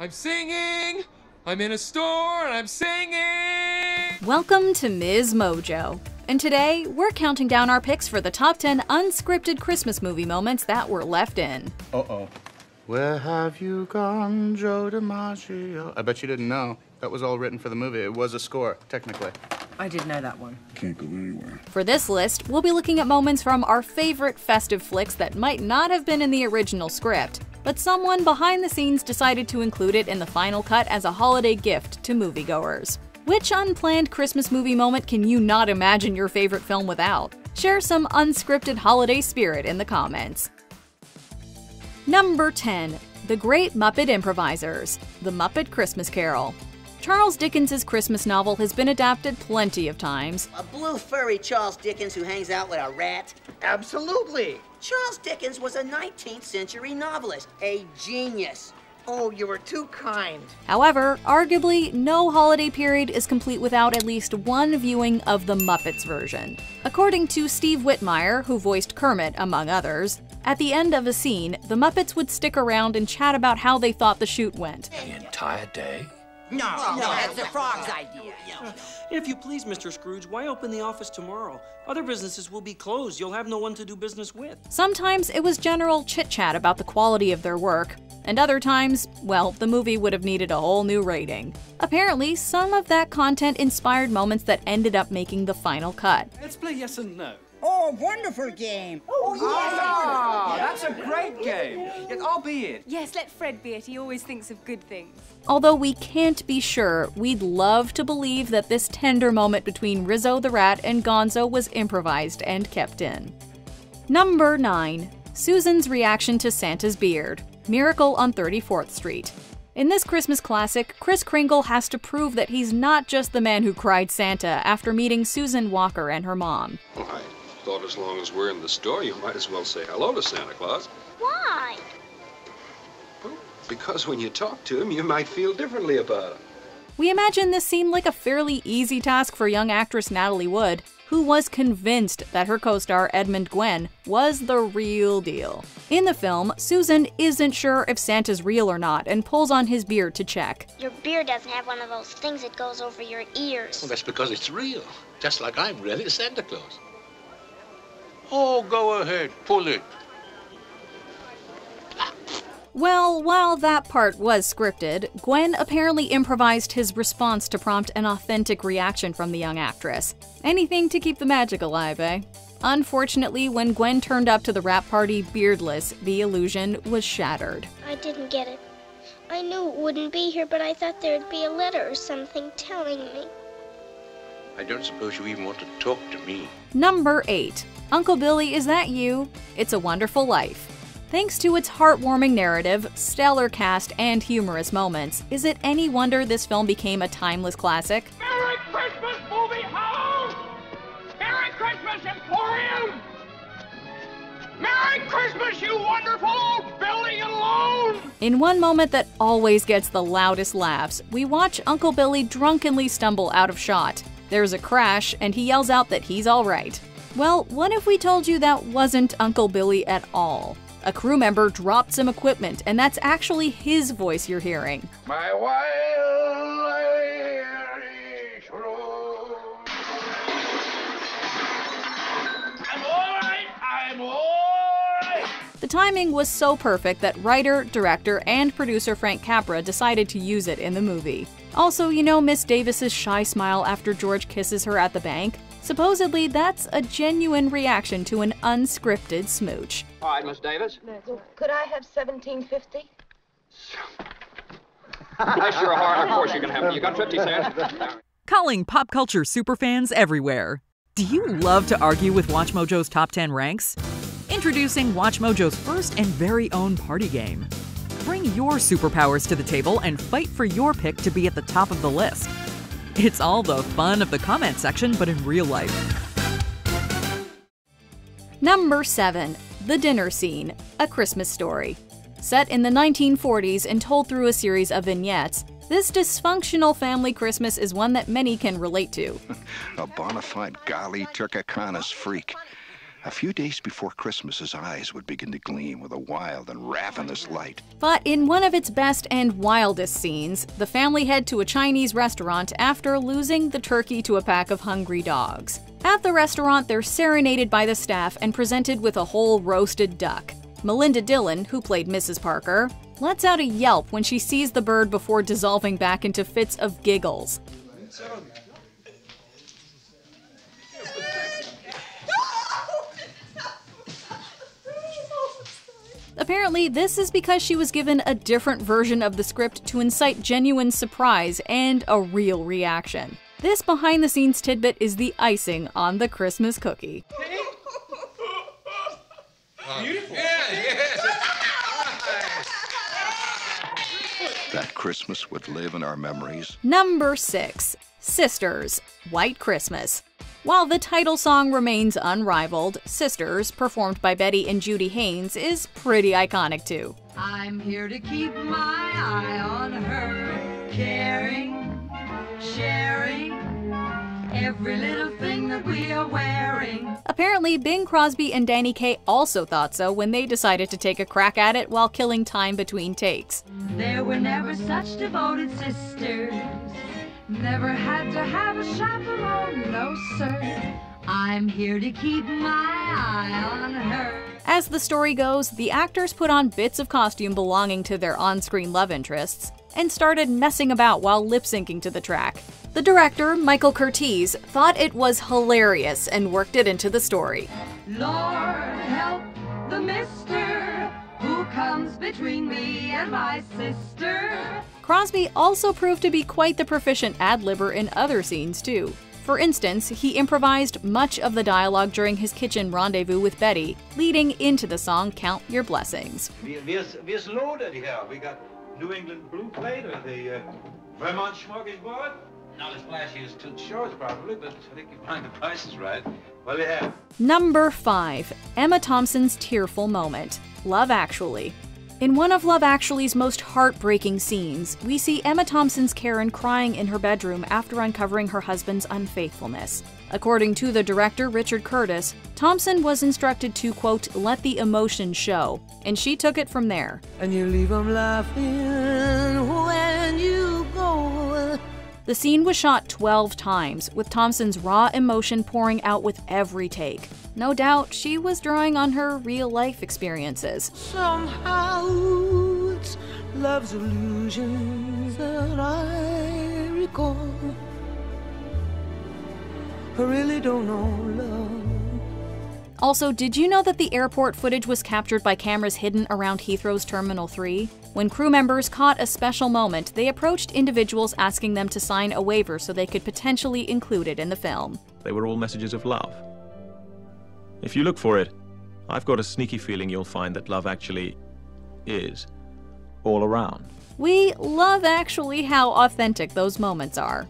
I'm singing. I'm in a store and I'm singing. Welcome to Ms. Mojo. And today, we're counting down our picks for the top 10 unscripted Christmas movie moments that were left in. Uh oh. Where have you gone, Joe DiMaggio? I bet you didn't know. That was all written for the movie. It was a score, technically. I did know that one. Can't go anywhere. For this list, we'll be looking at moments from our favorite festive flicks that might not have been in the original script, but someone behind the scenes decided to include it in the final cut as a holiday gift to moviegoers. Which unplanned Christmas movie moment can you not imagine your favorite film without? Share some unscripted holiday spirit in the comments. Number 10. The Great Muppet Improvisers The Muppet Christmas Carol. Charles Dickens' Christmas novel has been adapted plenty of times. A blue furry Charles Dickens who hangs out with a rat? Absolutely. Charles Dickens was a 19th century novelist, a genius. Oh, you were too kind. However, arguably, no holiday period is complete without at least one viewing of the Muppets version. According to Steve Whitmire, who voiced Kermit, among others, at the end of a scene, the Muppets would stick around and chat about how they thought the shoot went. The entire day? No, no, that's the frog's idea. If you please, Mr. Scrooge, why open the office tomorrow? Other businesses will be closed. You'll have no one to do business with. Sometimes it was general chit chat about the quality of their work, and other times, well, the movie would have needed a whole new rating. Apparently, some of that content inspired moments that ended up making the final cut. Let's play yes and no. Oh, wonderful game. Oh, Oh, ah, that's a great game. Yes, I'll be it. Yes, let Fred be it. He always thinks of good things. Although we can't be sure, we'd love to believe that this tender moment between Rizzo the Rat and Gonzo was improvised and kept in. Number 9. Susan's reaction to Santa's beard. Miracle on 34th Street. In this Christmas classic, Kris Kringle has to prove that he's not just the man who cried Santa after meeting Susan Walker and her mom. Well, I thought as long as we're in the store, you might as well say hello to Santa Claus. Why? Because when you talk to him, you might feel differently about him. We imagine this seemed like a fairly easy task for young actress Natalie Wood, who was convinced that her co star Edmund Gwenn was the real deal. In the film, Susan isn't sure if Santa's real or not and pulls on his beard to check. Your beard doesn't have one of those things that goes over your ears. Well, that's because it's real. Just like I'm really Santa Claus. Oh, go ahead, pull it. Well, while that part was scripted, Gwenn apparently improvised his response to prompt an authentic reaction from the young actress. Anything to keep the magic alive, eh? Unfortunately, when Gwenn turned up to the wrap party beardless, the illusion was shattered. I didn't get it. I knew it wouldn't be here, but I thought there'd be a letter or something telling me. I don't suppose you even want to talk to me. Number 8. Uncle Billy, is that you? It's a Wonderful Life. Thanks to its heartwarming narrative, stellar cast, and humorous moments, is it any wonder this film became a timeless classic? Merry Christmas, movie house! Merry Christmas, Emporium! Merry Christmas, you wonderful Billy alone! In one moment that always gets the loudest laughs, we watch Uncle Billy drunkenly stumble out of shot. There's a crash, and he yells out that he's alright. Well, what if we told you that wasn't Uncle Billy at all? A crew member dropped some equipment, and that's actually his voice you're hearing. My wild Irish Rose. I'm alright, I'm alright! The timing was so perfect that writer, director, and producer Frank Capra decided to use it in the movie. Also, you know Miss Davis's shy smile after George kisses her at the bank? Supposedly, that's a genuine reaction to an unscripted smooch. All right, Miss Davis. Could I have 1750? That's your heart. Of course you can have it. You got 50 cents. Calling pop culture superfans everywhere. Do you love to argue with WatchMojo's top 10 ranks? Introducing WatchMojo's first and very own party game. Bring your superpowers to the table and fight for your pick to be at the top of the list. It's all the fun of the comment section, but in real life. Number 7. The Dinner Scene A Christmas Story. Set in the 1940s and told through a series of vignettes, this dysfunctional family Christmas is one that many can relate to. A bona fide golly turkicana's freak. A few days before Christmas, his eyes would begin to gleam with a wild and ravenous light. But in one of its best and wildest scenes, the family head to a Chinese restaurant after losing the turkey to a pack of hungry dogs. At the restaurant, they're serenaded by the staff and presented with a whole roasted duck. Melinda Dillon, who played Mrs. Parker, lets out a yelp when she sees the bird before dissolving back into fits of giggles. Apparently, this is because she was given a different version of the script to incite genuine surprise and a real reaction. This behind the scenes tidbit is the icing on the Christmas cookie. That Christmas would live in our memories. Number 6 Sisters White Christmas. While the title song remains unrivaled, Sisters, performed by Betty and Judy Haynes, is pretty iconic too. I'm here to keep my eye on her, caring, sharing every little thing that we are wearing. Apparently, Bing Crosby and Danny Kaye also thought so when they decided to take a crack at it while killing time between takes. There were never such devoted sisters. Never had to have a chaperone, no sir. I'm here to keep my eye on her. As the story goes, the actors put on bits of costume belonging to their on screen love interests and started messing about while lip syncing to the track. The director, Michael Curtiz, thought it was hilarious and worked it into the story. Lord help the mister who comes between me and my sister. Crosby also proved to be quite the proficient ad libber in other scenes, too. For instance, he improvised much of the dialogue during his kitchen rendezvous with Betty, leading into the song Count Your Blessings. Wir, wir's, wir's loaded here. We got New England blue plate or the uh, Vermont smorgasbord. Not as flashy as Toots Shor's, probably, but I think you find the prices right. What do we have? Number 5 Emma Thompson's tearful moment Love Actually. In one of Love Actually's most heartbreaking scenes, we see Emma Thompson's Karen crying in her bedroom after uncovering her husband's unfaithfulness. According to the director, Richard Curtis, Thompson was instructed to, quote, let the emotion show, and she took it from there. And you leave them laughing when you go. The scene was shot 12 times, with Thompson's raw emotion pouring out with every take. No doubt she was drawing on her real life experiences. Somehow it's love's illusions that I recall. I really don't know love. Also, did you know that the airport footage was captured by cameras hidden around Heathrow's Terminal 3? When crew members caught a special moment, they approached individuals asking them to sign a waiver so they could potentially include it in the film. They were all messages of love. If you look for it, I've got a sneaky feeling you'll find that love actually is all around. We love actually how authentic those moments are.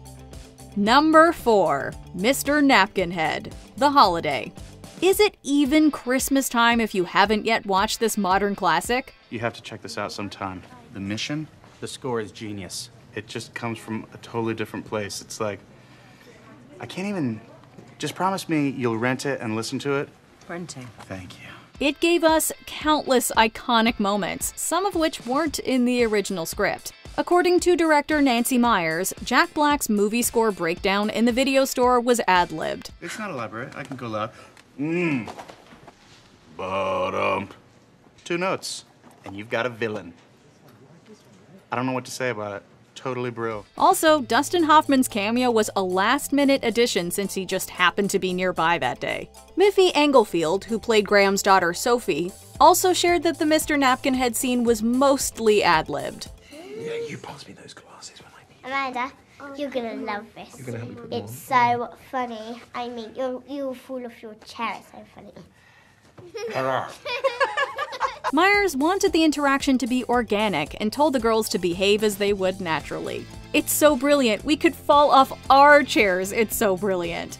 Number 4 Mr. Napkinhead The Holiday. Is it even Christmas time if you haven't yet watched this modern classic? You have to check this out sometime. The mission, the score is genius. It just comes from a totally different place. It's like, I can't even. Just promise me you'll rent it and listen to it. Renting. Thank you. It gave us countless iconic moments, some of which weren't in the original script. According to director Nancy Meyers, Jack Black's movie score breakdown in the video store was ad libbed. It's not elaborate. I can go loud. Mmm. But Two notes, and you've got a villain. I don't know what to say about it. Totally brill. Also, Dustin Hoffman's cameo was a last minute addition since he just happened to be nearby that day. Miffy Englefield, who played Graham's daughter Sophie, also shared that the Mr. Napkinhead scene was mostly ad libbed. Yeah, you pass me those glasses when I need Amanda, you're gonna love this. You're gonna help me put them It's so funny. I mean, you're you'll fall off your chair. It's so funny. Meyers wanted the interaction to be organic and told the girls to behave as they would naturally. It's so brilliant, we could fall off our chairs, it's so brilliant.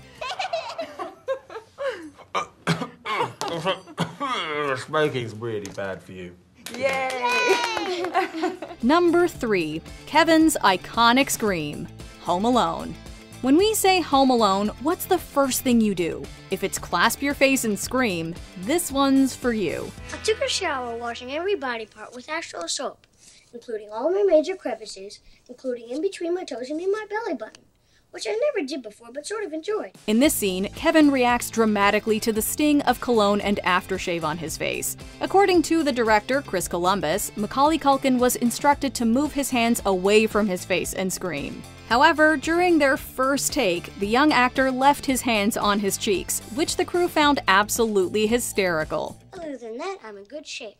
Smoking's really bad for you. Yay! Number 3 Kevin's iconic scream Home Alone. When we say Home Alone, what's the first thing you do? If it's clasp your face and scream, this one's for you. I took a shower washing every body part with actual soap, including all my major crevices, including in between my toes and in my belly button, which I never did before but sort of enjoyed. In this scene, Kevin reacts dramatically to the sting of cologne and aftershave on his face. According to the director, Chris Columbus, Macaulay Culkin was instructed to move his hands away from his face and scream. However, during their first take, the young actor left his hands on his cheeks, which the crew found absolutely hysterical. Other than that, I'm in good shape.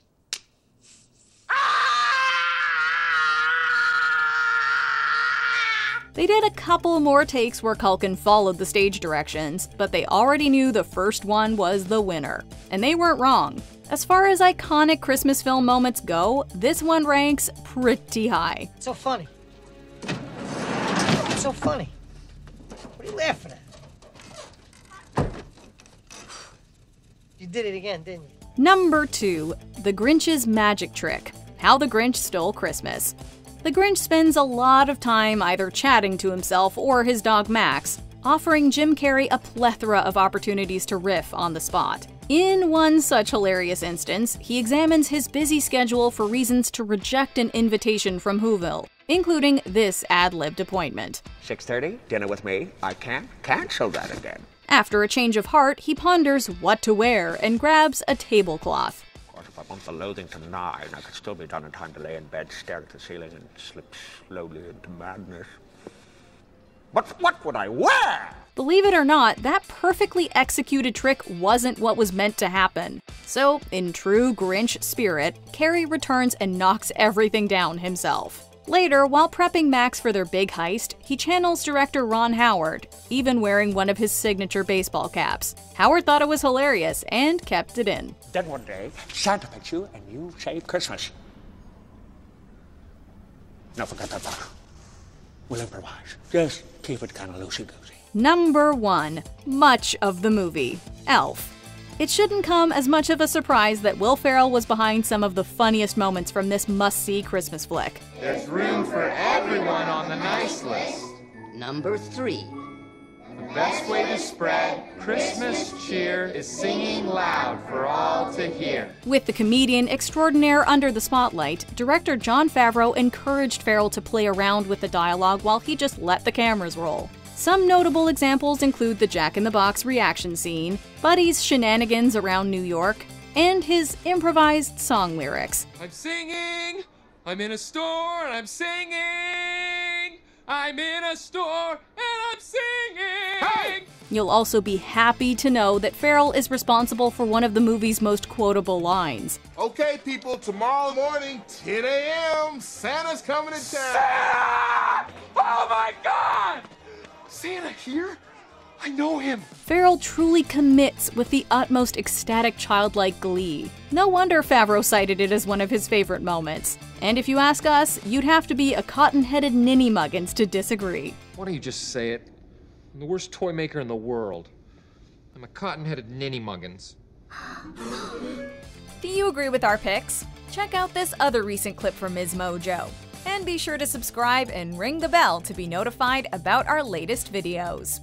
They did a couple more takes where Culkin followed the stage directions, but they already knew the first one was the winner. And they weren't wrong. As far as iconic Christmas film moments go, this one ranks pretty high. So funny. So funny. What are you laughing at? You did it again, didn't you? Number 2. The Grinch's Magic Trick How the Grinch Stole Christmas. The Grinch spends a lot of time either chatting to himself or his dog Max, offering Jim Carrey a plethora of opportunities to riff on the spot. In one such hilarious instance, he examines his busy schedule for reasons to reject an invitation from Whoville, including this ad-libbed appointment. 6.30, dinner with me. I can't cancel that again. After a change of heart, he ponders what to wear and grabs a tablecloth. Of course, if I want the loathing to nine, I could still be done in time to lay in bed, stare at the ceiling, and slip slowly into madness. But what would I wear? Believe it or not, that perfectly executed trick wasn't what was meant to happen. So, in true Grinch spirit, Carrey returns and knocks everything down himself. Later, while prepping Max for their big heist, he channels director Ron Howard, even wearing one of his signature baseball caps. Howard thought it was hilarious and kept it in. Then one day, Santa picks you and you save Christmas. Now forget that part. We'll improvise. Just keep it kind of loosey-goosey. Number 1. Much of the movie Elf. It shouldn't come as much of a surprise that Will Ferrell was behind some of the funniest moments from this must see Christmas flick. There's room for everyone on the nice list. Number three. The best way to spread Christmas cheer is singing loud for all to hear. With the comedian extraordinaire under the spotlight, director Jon Favreau encouraged Ferrell to play around with the dialogue while he just let the cameras roll. Some notable examples include the Jack in the Box reaction scene, Buddy's shenanigans around New York, and his improvised song lyrics. I'm singing, I'm in a store and I'm singing, I'm in a store and I'm singing. Hey! You'll also be happy to know that Ferrell is responsible for one of the movie's most quotable lines. Okay, people, tomorrow morning, 10 a.m., Santa's coming to town. Santa! Oh my god! Santa here? I know him. Ferrell truly commits with the utmost ecstatic childlike glee. No wonder Favreau cited it as one of his favorite moments. And if you ask us, you'd have to be a cotton-headed ninny muggins to disagree. Why don't you just say it? I'm the worst toy maker in the world. I'm a cotton-headed ninny muggins. Do you agree with our picks? Check out this other recent clip from Ms. Mojo. And be sure to subscribe and ring the bell to be notified about our latest videos.